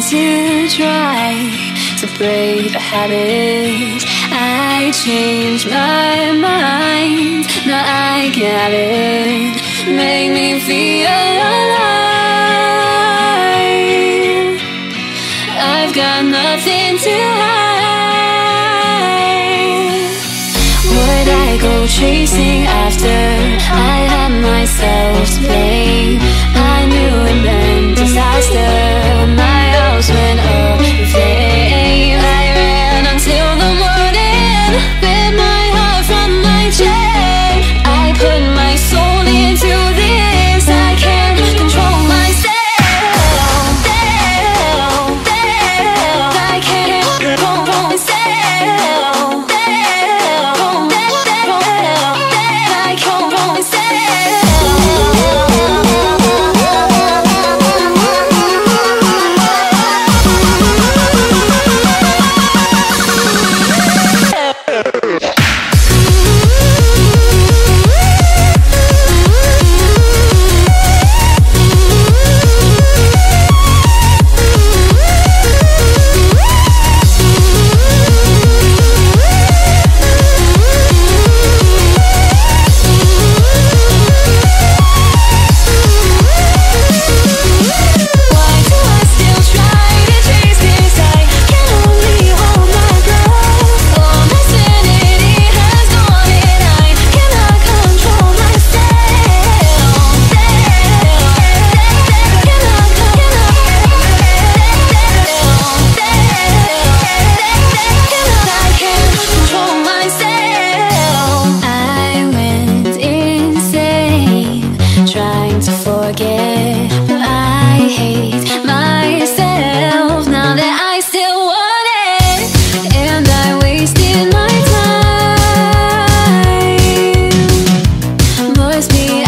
to try to break a habit. I changed my mind, now I get it. Make me feel alive. I've got nothing to hide. Would I go chasing after? I have myself to blame. me